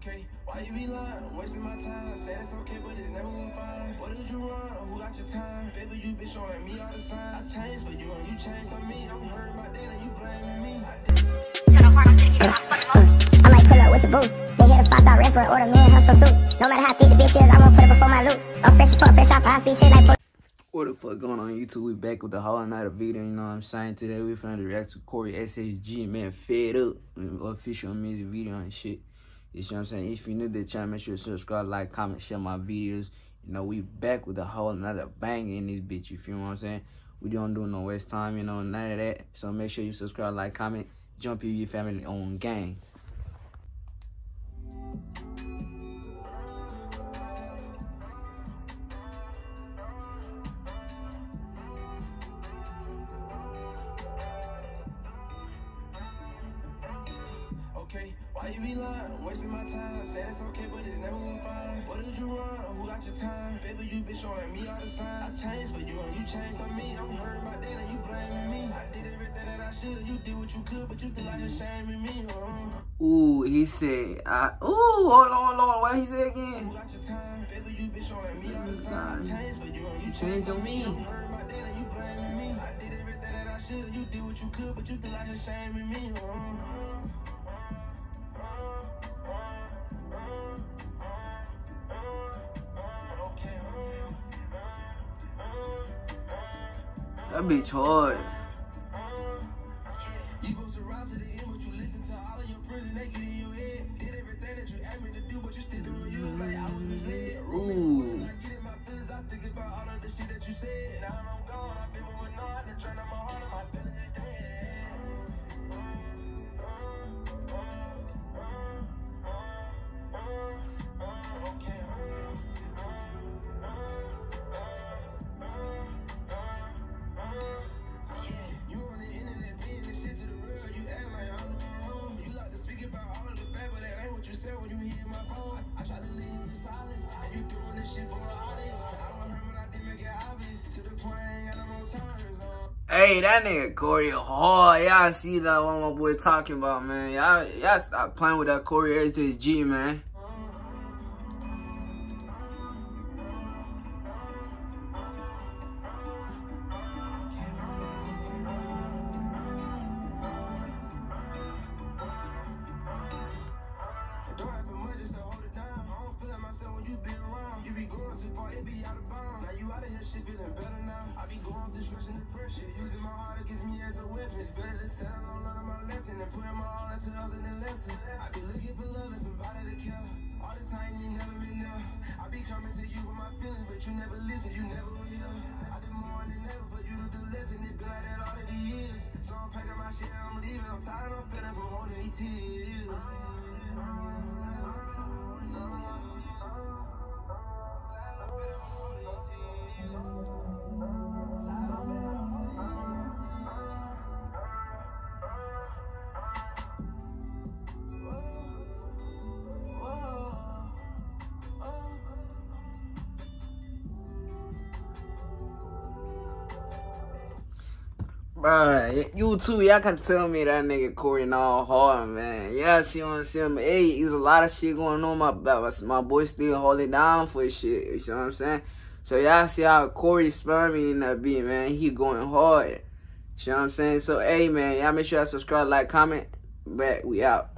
Okay, why you be lying? Wasting my time. Said it's okay, but it's never gonna find. What did you run? Who got your time? Baby, you been showing me all the signs. I changed for you and you changed on me. I'm hurting my dad and you blaming me. I might pull up with your boo. Then hit a five star restaurant, order me and her some soup. No matter how thick the bitch is, I'm gonna put it before my loot. I'm fresh as fuck, fresh off the high speed chick like. What the fuck going on YouTube? We back with the whole another video, you know what I'm saying? Today we finna react to Corey SSG, man, fed up. Official music video and shit. You see what I'm saying? If you're new to the channel, make sure to subscribe, like, comment, share my videos. You know, we back with a whole another bang in this bitch, you feel what I'm saying? We don't do no waste time, you know, none of that. So make sure you subscribe, like, comment, jump your family on gang. Okay, why you be lying? Wasting my time. Said it's okay, but it's never gonna find. What did you run? Who got your time? Baby, you been showing me all the signs. I changed for you and you changed on me. I'm hurting my dad and you blaming me. I did everything that I should. You did what you could, but you still out here shaming me. Uh. Ooh, he said, I, ooh, hold on, hold on, what he said again? Who got your time? Baby, you been showing me all the signs. I changed for you and you Changed on me. I'm hurting my dad and you blaming me. I did everything that I should. You did what you could, but you still out here shaming me. Uh. That bitch hard. You Hey, that nigga Corey hard. Y'all see that what my boy talking about, man. Y'all, y'all stop playing with that Corey SSG, man. And depression. Using my heart against me as a weapon. It's better to settle on learning my lesson than putting my all into other than lesson. I be looking for love and somebody to care. All the time you never been there. I be coming to you with my feelings, but you never listen, you never will hear. I did more than ever for you to do and it been like that all of these years. So I'm packing my shit and I'm leaving. I'm tired of feeling from holding these tears. Bruh, you too, y'all can tell me that nigga Corey all hard, man. Yeah, see what I'm saying? But hey, there's a lot of shit going on. My my, boy still hold it down for his shit. You know what I'm saying? So y'all see how Corey me in that beat, man. He going hard. You know what I'm saying? So hey, man, y'all make sure y'all subscribe, like, comment. Back, we out.